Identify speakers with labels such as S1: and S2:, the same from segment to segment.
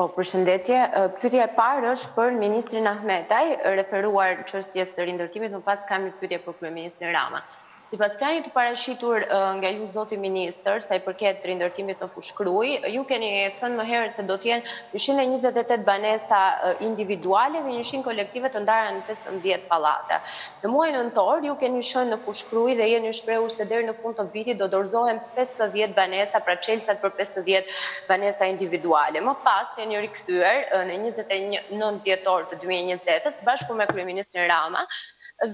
S1: Po, përshëndetje. Pyetja e parë është për ministrin Ahmetaj, referuar çështjes së rindërtimit, më pas kam një pyetje për kryeministrin Rama. Sipas planit të parashitur nga ju zoti ministër, sa i përket rindërtimit në Fushë-Krujë, ju keni thënë më herët se do të jenë njëqind e njëzet e tetë banesa individuale dhe njëqind kolektive të ndara në pesëmbëdhjetë pallate. Në muajin nëntor, ju keni qenë në Fushë-Krujë dhe jeni shprehur se deri në fund të vitit do dorëzohen pesëdhjetë banesa, pra çelësat për pesëdhjetë banesa individuale. Më pas jeni rikthyer në njëzet e nëntë dhjetor të dy mijë e njëzetës së bashku me kryeministrin Rama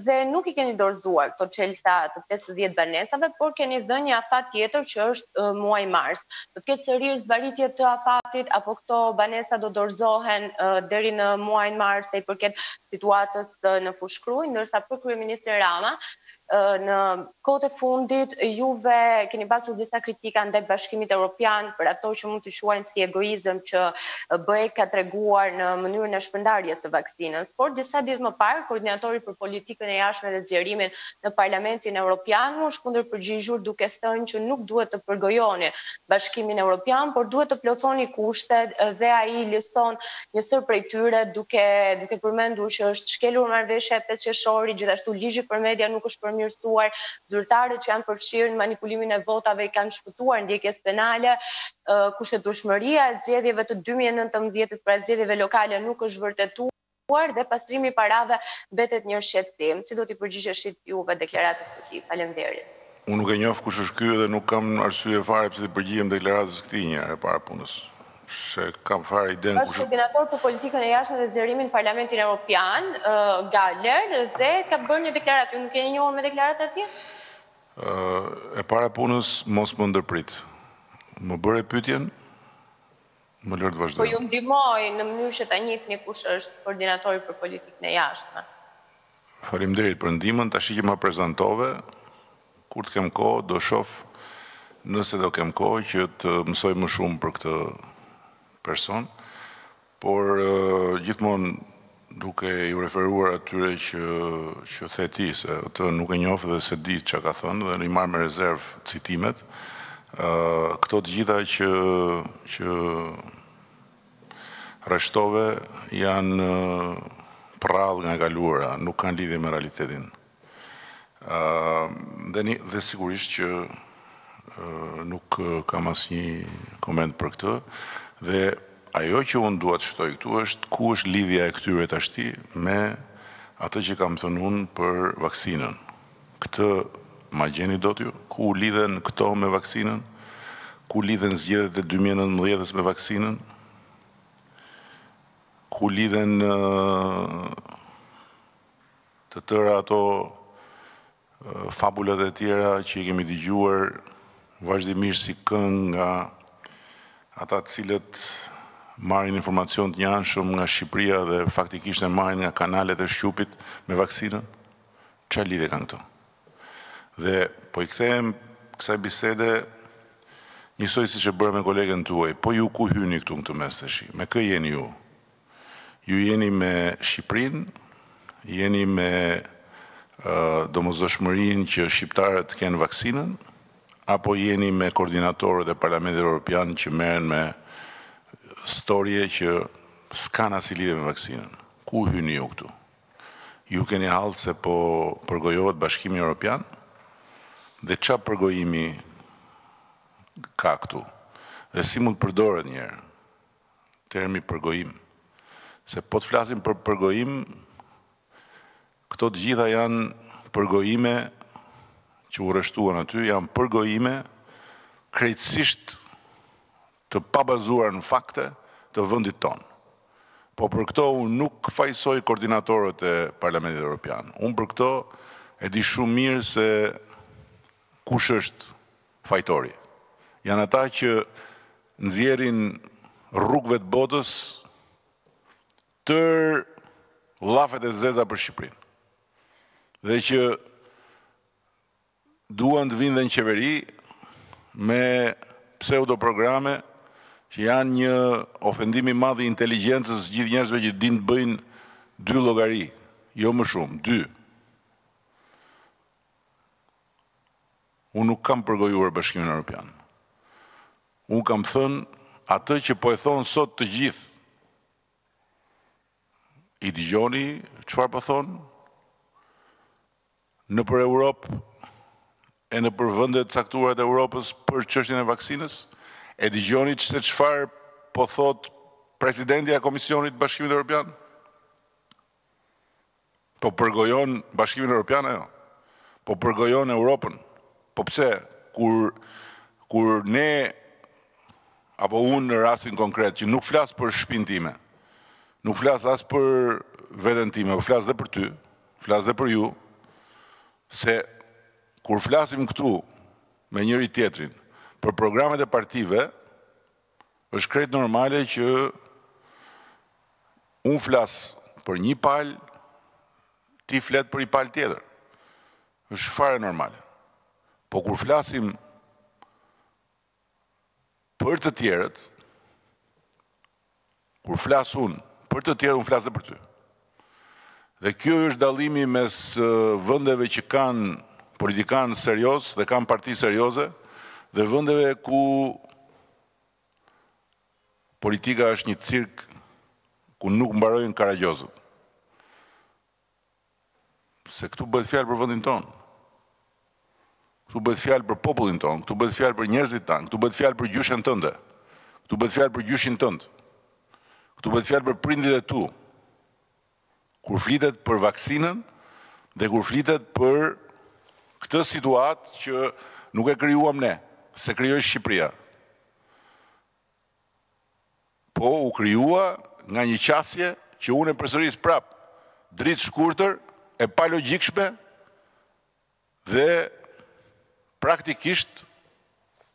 S1: dhe nuk i keni dorëzuar këto çelësa të pesëdhjetë banesave, por keni dhënë një afat tjetër që është muaji mars. Do të ketë sërish zvarritje të afatit apo këto banesa do dorëzohen deri në muajin mars sa i përket situatës në Fushë-Krujë, ndërsa për kryeministrin Rama, në kohët e fundit juve keni pasur disa kritika ndaj Bashkimit Evropian për ato që mund t'i quajmë si egoizëm që BE ka treguar në mënyrën e shpërndarjes së vaksinës. Por disa ditë më parë, koordinatori për politikën e jashtme dhe zgjerimin në Parlamentin Evropian u është kundërpërgjigjur duke thënë që nuk duhet të përgojoni Bashkimin Europian, por duhet të plotësoni kushtet dhe ai liston një sërë prej tyre duke duke përmendur që është shkelur marrëveshja e pesë qershorit, gjithashtu ligji për media nuk është përmirësuar, zyrtarët që janë përfshirë në manipulimin e votave i kanë shpëtuar ndjekjes penale, kushtetutshmëria e zgjedhjeve të dy mijë e nëntëmbëdhjetë-s, pra zgjedhjeve lokale nuk është vërtetuar. dhe pastrimi i parave mbetet një shqetësim. Si do t'i përgjigjeshit juve deklaratës së tij? Faleminderit.
S2: Unë nuk e njoh kush është ky dhe nuk kam arsye fare pse t'i përgjigjem deklaratës së këtij njeriu, e para punës. S'e kam fare idenë kush
S1: është. Është koordinator për politikën e jashtme dhe zgjerimin në Parlamentin Europian, Gahler, dhe ka bërë një deklaratë. Ju nuk jeni njohur me deklaratat e tij?
S2: E para punës mos më ndërprit. Më bëre pyetjen? Më lër të vazhdoj.
S1: Po ju ndihmoj në mënyrë që ta njihni kush është Koordinatori për Politikën e
S2: Jashtme. Faleminderit për ndihmën, tashi që ma prezantove, kur të kem kohë do shoh nëse do kem kohë që të mësoj më shumë për këtë person, por gjithmonë duke iu referuar atyre që që the ti, se atë nuk e njoh dhe s'e di ça ka thënë dhe i marr me rezervë citimet. Ë këto të gjitha që që rreshtove janë përralla nga e kaluara, nuk kanë lidhje me realitetin. Edhe sigurisht që nuk kam asnjë koment për këtë dhe ajo që unë dua të shtoj këtu është ku është lidhja e këtyre tashti me atë që kam thënë unë për vaksinën. Këtë ma gjeni dot ju? Ku lidhen këto me vaksinën? Ku lidhen zgjedhjet e 2019-s me vaksinën? Ku lidhen uh, Të tëra ato fabulat e tjera që i kemi dëgjuar vazhdimisht si këngë nga ata të cilët marrin informacion të njëanshëm nga Shqipëria dhe faktikisht e marrin nga kanalet e Shqupit me vaksinën, ça lidhje kanë këto? Dhe po i kthehem kësaj bisede njësoj siç e bëra me kolegen tuaj, po ju ku hyni këtu në këtë mes tashi? Me kë jeni ju? Ju jeni me Shqipërinë, jeni me domosdoshmërinë që shqiptarët të kenë vaksinën, apo jeni me koordinatorët e Parlamentit Europian që merren me storje që s'kanë asnjë lidhje me vaksinën? Ku hyni ju këtu? Ju keni hall se po përgojohet Bashkimi Europian? Dhe ça përgojimi ka këtu? Dhe si mund të përdoret një herë? termi përgojim. Se po të flasim për përgojim, këto të gjitha janë përgojime që u rreshtuan aty, janë përgojime krejtësisht të pabazuar në fakte të vendit tonë. Po për këto unë nuk fajësoj koordinatorët e Parlamentit Europian. Unë për këto e di shumë mirë se kush është Fajtori. Janë ata që nxjerrin rrugëve të botës tërë llafet e zeza për Shqipërinë. Dhe që duan të vinë dhe në qeveri me pseudo programe që janë një ofendim i madh i inteligjencës gjithë njerëzve që dinë të bëjnë dy llogari, jo më shumë, dy. Unë nuk kam përgojuar Bashkimin Europian. Unë kam thënë atë që po e thonë sot të gjithë. I dëgjoni çfarë po thonë? Nëpër Europë e nëpër vende të caktuara të Europës për çështjen e vaksinës? E dëgjoni se çfarë po thotë presidentja e Komisionit të Bashkimit Europian? Po përgojon Bashkimin Evropian ajo? Po përgojon Europën? Po pse kur kur ne apo unë në rastin konkret që nuk flas për shpinë time, nuk flas as për veten time, po flas dhe për ty, flas dhe për ju, se kur flasim këtu me njëri-tjetrin për programet e partive, është krejt normale që unë flas për një palë, ti flet për një palë tjetër. Është fare normale. Po kur flasim për të tjerët, Kur flas unë për të tjerë, unë flas dhe për ty. Dhe kjo është dallimi mes vendeve që kanë politikanë serioz dhe kanë parti serioze dhe vendeve ku politika është një cirk ku nuk mbarojnë karagjozët. Se këtu bëhet fjalë për vendin tonë. Këtu bëhet fjalë për popullin tonë, këtu bëhet fjalë për njerëzit tanë, këtu bëhet fjalë për gjyshen tënde. Këtu bëhet fjalë për gjyshin tënd. Këtu bëhet fjalë për prindit e tu. Kur flitet për vaksinën dhe kur flitet për këtë situatë që nuk e krijuam ne, s'e krijoi Shqipëria. Po u krijua nga një qasje që unë e përsëris prapë, dritëshkurtër, e palogjikshme dhe praktikisht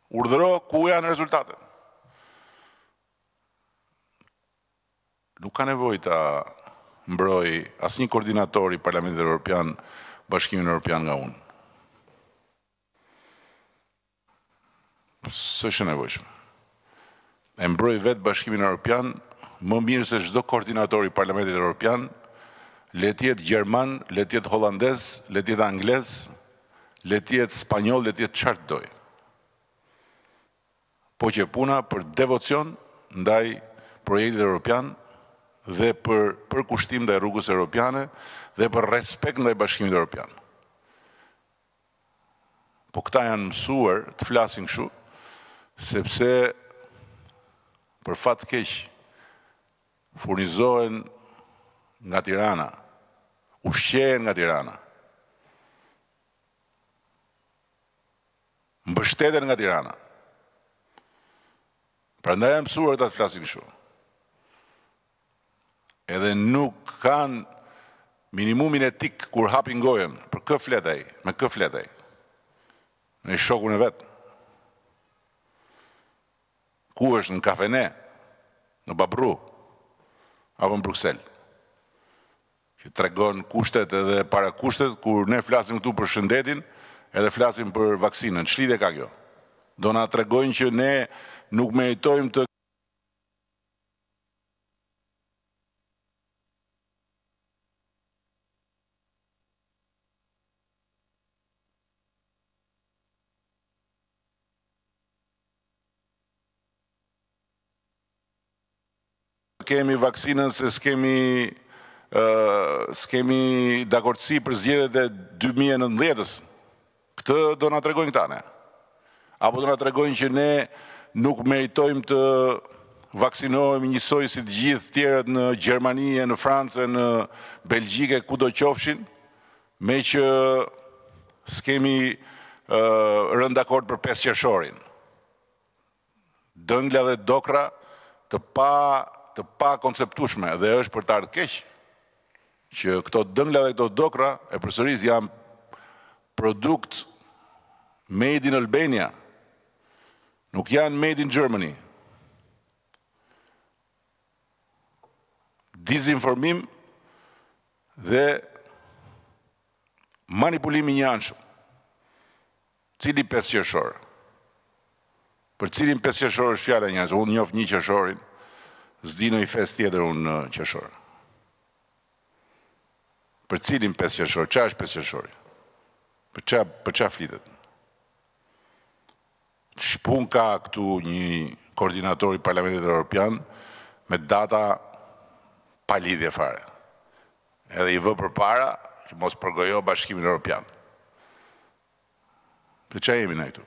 S2: urdhëro ku janë rezultatet. Nuk ka nevojë ta mbrojë asnjë koordinator i Parlamentit Europian Bashkimin Europian nga unë. S'është e nevojshme. E mbroj vetë Bashkimin Europian më mirë se çdo koordinator i Parlamentit Europian, le të jetë gjerman, le të jetë holandez, le të jetë anglez, le të jetë spanjoll, le të jetë çfarë të dojë. Po qe puna për devocion ndaj projektit europian dhe për përkushtim ndaj rrugës europiane dhe për respekt ndaj Bashkimit Europian. Po këta janë mësuar të flasin kështu, sepse për fat keq furnizohen nga Tirana, ushqehen nga Tirana. Mbështeten nga Tirana. Prandaj janë mësuar këta të flasin kështu. Edhe nuk kanë minimumin etik kur hapin gojën. Për kë flet ai? Me kë flet ai? Me shokun e vet. Ku është në kafene? Në Babru? Apo në Bruksel? Që tregon kushtet edhe parakushtet kur ne flasim këtu për shëndetin, edhe flasim për vaksinën. Ç'lidhje ka kjo? Do na tregojnë që ne nuk meritojmë të kemi vaksinën se s'kemi s'kemi dakordësi për zgjedhjet e 2019-ës. Këtë do na tregojnë këta ne. Apo do na tregojnë që ne nuk meritojmë të vaksinohemi njësoj si të gjithë tjerët në Gjermani e në Francë e në Belgjikë, kudo qofshin, meqë s'kemi rënë dakord për 5 qershorin. dëngla dhe dokra të pa të pakonceptueshme dhe është për të ardhë keq që këto dëngla dhe këto dokra e përsëris janë produkt made in Albania nuk janë made in Germany dizinformim dhe manipulim i njëanshëm Cili pesë qershor? Për cilin pesë qershor është fjala njerëz? Unë njoh një qershorin, s'di ndonjë festë tjetër unë në qershor. Për cilin pesë qershor? Ça është pesë qershori? Për ça, për ça flitet? Ç'punë ka këtu një koordinator i Parlamentit Europian me data pa lidhje fare. Edhe i vë përpara, që mos përgojo Bashkimin Europian. Për ça jemi ne këtu.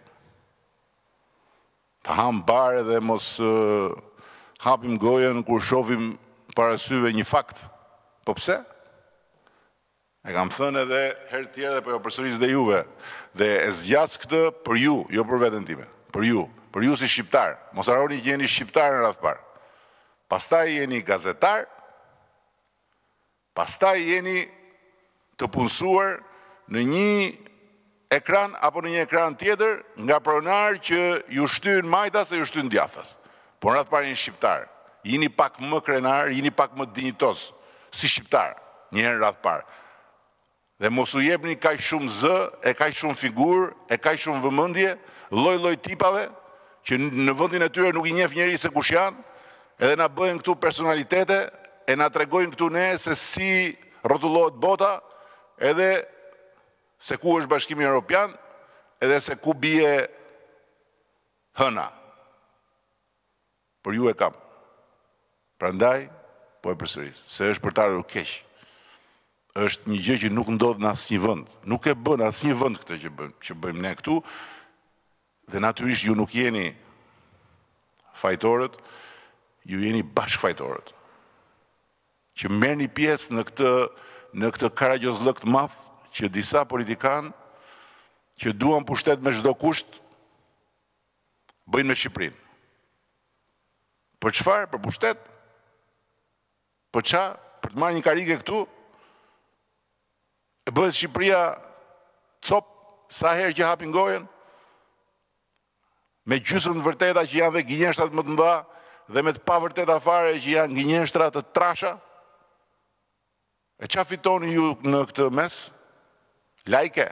S2: Të hamë bar edhe mos hapim gojën kur shofim para syve një fakt. Po pse? E kam thënë edhe herë tjetër dhe po jua përsëris dhe juve. Dhe e zgjas këtë për ju, jo për veten time. Për ju, për ju si shqiptarë. Mos harroni që jeni shqiptarë në radhë parë. Pastaj jeni gazetarë, Pastaj jeni të punësuar në një ekran apo në një ekran tjetër nga pronarë që ju shtyjnë majtas e ju shtyjnë djathas. Por në radhë parë jeni shqiptarë. Jini pak më krenarë, jini pak më dinjitozë si shqiptarë. Njëherë në radhë parë. Dhe mos u jepni kaq shumë zë e kaq shumë figurë e kaq shumë vëmendje lloj lloj tipave që në vendin e tyre nuk i njeh njeri se kush janë edhe na bëhen këtu personalitete e na tregojnë këtu ne se si rrotullohet bota edhe se ku është Bashkimi Europian edhe se ku bie hëna. Por ju e kam. Prandaj po e përsëris, se është për të ardhur keq. Është një gjë që nuk ndodh në asnjë vend. Nuk e bën asnjë vend këtë që bëjmë ne këtu. Dhe natyrisht ju nuk jeni fajtorët, ju jeni bashkëfajtorët. Që merrni pjesë në këtë në këtë karagjozllëk të madh që disa politikanë që duan pushtet me çdo kusht bëjnë me Shqipërinë. Për çfarë? Për pushtet? Për ça? Për të marrë një karike këtu? E bëhet Shqipëria copë sa herë që hapin gojën? Me gjysmë të vërteta që janë dhe gënjeshtrat më të mëdha dhe me të pavërteta fare që janë gënjeshtra të trasha? E ça fitoni ju në këtë mes? Lajke.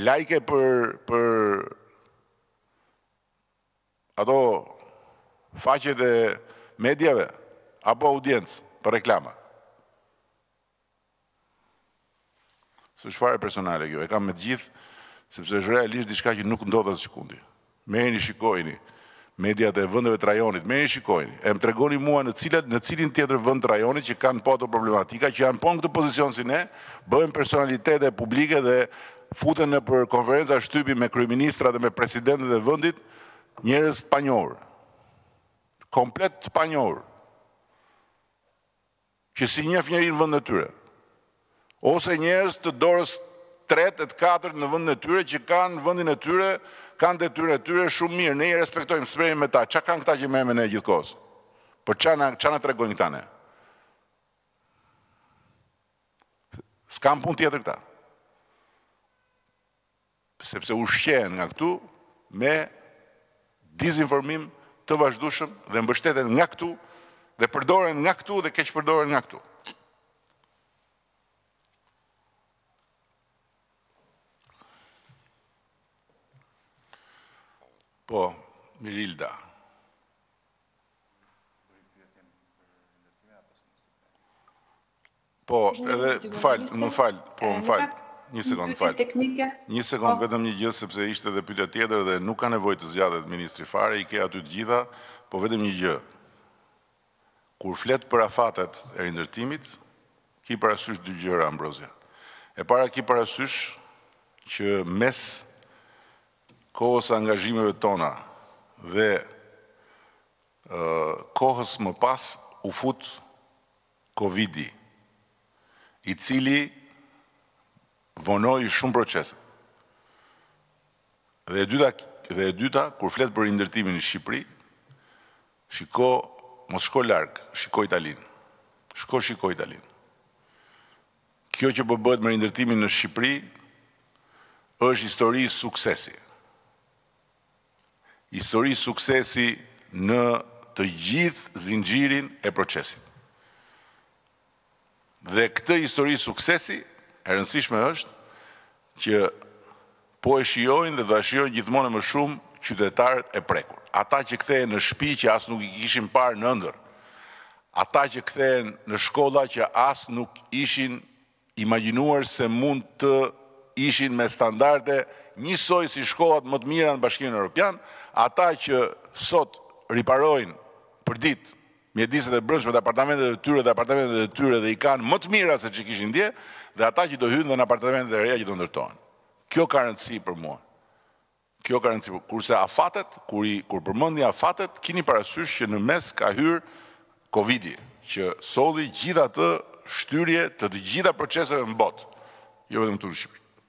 S2: Lajke për për ato faqet e mediave apo audiencë për reklama. S'është fare personale kjo, e kam me të gjithë, sepse është realisht diçka që nuk ndodh asgjëkundi. Merrni shikojni mediat e vendeve të rajonit, merrni shikojni, e më tregoni mua në cilat në cilin tjetër vend të rajonit që kanë po ato problematika, që janë po në këtë pozicion si ne, bëhen personalitete publike dhe futen nëpër konferenca shtypi me kryeministrat dhe me presidentët e vendit, njerëz të panjohur. Komplet të panjohur. që s'i njef njeri në vendin e tyre, ose njerëz të dorës tretë e të katërt në vendin e tyre që kanë vendin e tyre, kanë detyrën e tyre shumë mirë, ne i respektojmë, s'merremi me ta, ça kanë këta që me me ne gjithë kohës? Për ça na, ça na tregojnë këta ne? S'kanë punë tjetër këta. sepse ushqehen nga këtu me dizinformim të vazhdueshëm dhe mbështeten nga këtu dhe përdoren nga këtu dhe keqpërdoren nga këtu. Po, Mirilda. Po, edhe, më fal, më fal, po, më fal. Një sekondë, më fal. Teknike? Një sekondë, po. vetëm një gjë, sepse ishte edhe pyetja tjetër dhe nuk ka nevojë të zgjatet ministri fare, i ke aty të gjitha, po vetëm një gjë. Kur flet për afatet e rindërtimit, ki parasysh dy gjëra, Ambrozja. E para ki parasysh që mes kohës së angazhimeve tona dhe kohës më pas u fut Covid-i, i cili vonoi shumë procese. Dhe e dyta, dhe e dyta, kur flet për rindërtimin në Shqipëri, shiko, mos shko larg, shiko Italinë. Shko shiko Italinë. Kjo që po bëhet me rindërtimin në Shqipëri është histori suksesi. histori suksesi në të gjithë zinxhirin e procesit. Dhe këtë histori suksesi, e rëndësishme është që po e shijojnë dhe do e shijojnë gjithmonë më shumë qytetarët e prekur. Ata që kthehen në shtëpi që as nuk i kishin parë në ëndërr. Ata që kthehen në shkolla që as nuk ishin imagjinuar se mund të ishin me standarde njësoj si shkollat më të mira në Bashkimin Europian, ata që sot riparojnë përditë mjediset e brendshme dhe apartamentet e tyre dhe apartamentet e tyre dhe i kanë më të mira se ç'i kishin dje, dhe ata që do hyjnë dhe në apartamentet e reja që do ndërtohen. Kjo ka rëndësi për mua. Kjo ka rëndësi. Kurse afatet, kur i kur përmendni afatet, kini parasysh që në mes ka hyrë Covidi, që solli gjithë atë shtyrje të të gjitha proceseve në botë, jo vetëm këtu në Shqipëri.